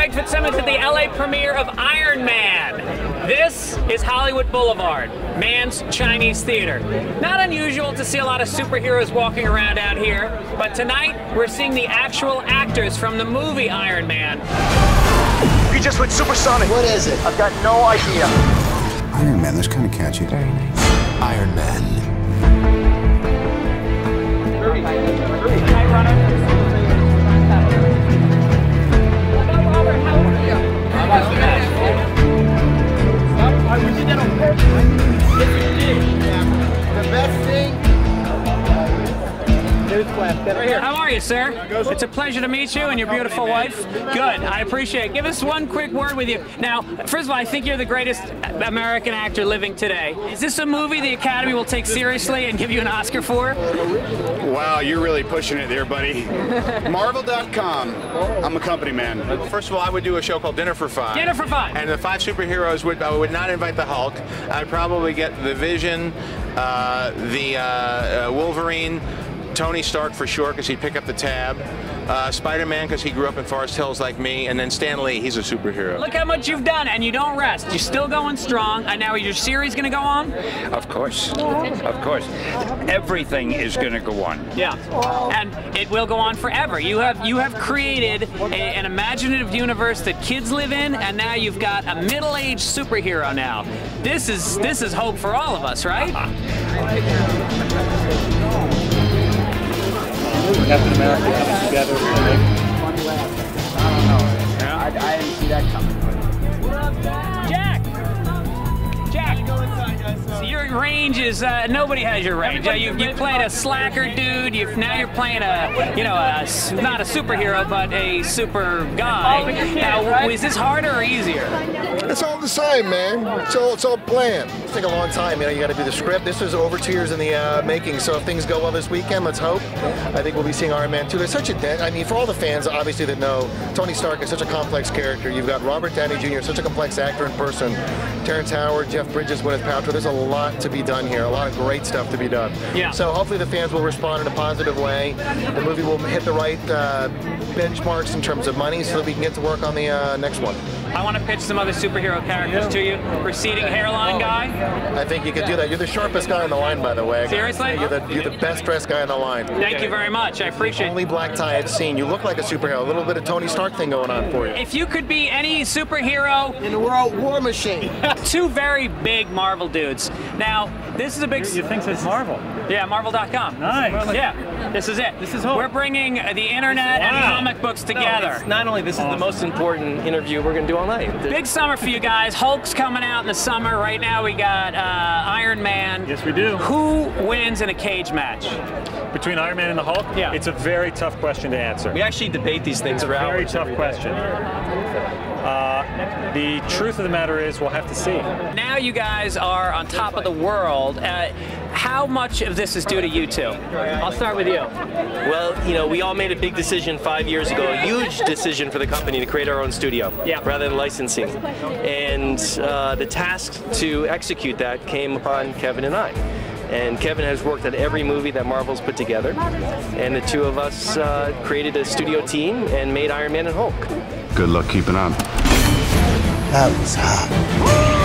Greg Fitzsimmons at the LA premiere of Iron Man. This is Hollywood Boulevard, Mann's Chinese Theater. Not unusual to see a lot of superheroes walking around out here, but tonight we're seeing the actual actors from the movie Iron Man. We just went supersonic. What is it? I've got no idea. Iron Man, that's kind of catchy. Very nice. Iron Man. How are you, sir? It's a pleasure to meet you and your beautiful wife. Good, I appreciate it. Give us one quick word with you. Now, first of all, I think you're the greatest American actor living today. Is this a movie the Academy will take seriously and give you an Oscar for? Wow, you're really pushing it there, buddy. Marvel.com. I'm a company man. First of all, I would do a show called Dinner for Five. Dinner for Five. And the five superheroes would I would not invite the Hulk. I'd probably get the Vision, uh, the uh, uh, Wolverine, Tony Stark for sure because he'd pick up the tab, uh, Spider-Man because he grew up in Forest Hills like me, and then Stan Lee. He's a superhero. Look how much you've done, and you don't rest. You're still going strong. And now, is your series going to go on? Of course, of course. Everything is going to go on. Yeah, and it will go on forever. You have you have created a, an imaginative universe that kids live in, and now you've got a middle-aged superhero. Now, this is this is hope for all of us, right? Captain America coming together. I, I didn't see that coming. Jack, Jack. So your range is uh, nobody has your range. Uh, you you played a slacker dude. You've now you're playing a you know a s not a superhero but a super guy. Now, is this harder or easier? It's all the same, man. It's all it's all planned. It's take a long time. You know, you got to do the script. This was over two years in the uh, making. So if things go well this weekend, let's hope. I think we'll be seeing Iron Man 2. There's such a de- I mean, for all the fans, obviously that know Tony Stark is such a complex character. You've got Robert Downey Jr., such a complex actor in person. Terrence Howard, Jeff Bridges, Gwyneth Paltrow. There's a lot to be done here. A lot of great stuff to be done. Yeah. So hopefully the fans will respond in a positive way. The movie will hit the right uh, benchmarks in terms of money, so that we can get to work on the uh, next one. I want to pitch some other superhero characters to you. Receding hairline oh. guy. I think you could do that. You're the sharpest guy on the line, by the way. Seriously? You're the, you're the best dressed guy on the line. Thank you very much. I appreciate it. Only black tie I've seen. You look like a superhero. A little bit of Tony Stark thing going on for you. If you could be any superhero, In the world, War Machine. two very big Marvel dudes. Now, this is a big. You think it's Marvel? Yeah, Marvel.com. Nice. Yeah, this is it. This is hope. We're bringing the internet and Wow. comic books together. it's not only this is the most important interview we're going to do all night. Big summer for you guys. Hulk's coming out in the summer. Right now, we got uh, Iron Man. Yes, we do. Who wins in a cage match? Between Iron Man and the Hulk, Yeah. it's a very tough question to answer. We actually debate these things It's a very tough every day. question. Uh, the truth of the matter is, we'll have to see. Now you guys are on top of the world. Uh, how much of this is due to you two? I'll start with you. Well, you know, we all made a big decision five years ago, a huge decision for the company to create our own studio Yeah. rather than licensing. And uh, the task to execute that came upon Kevin and I. And Kevin has worked at every movie that Marvel's put together. And the two of us uh, created a studio team and made Iron Man and Hulk. Good luck keeping on. That was hot.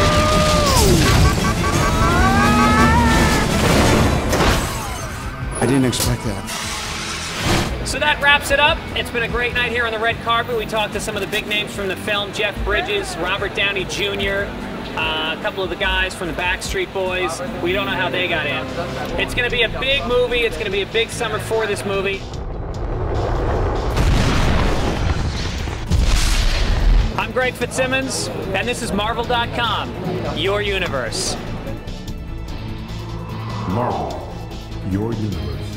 I didn't expect that. So that wraps it up. It's been a great night here on the red carpet. We talked to some of the big names from the film Jeff Bridges, Robert Downey Jr., uh, a couple of the guys from the Backstreet Boys. We don't know how they got in. It's going to be a big movie. It's going to be a big summer for this movie. I'm Greg Fitzsimmons, and this is Marvel.com, your universe. Marvel, your universe.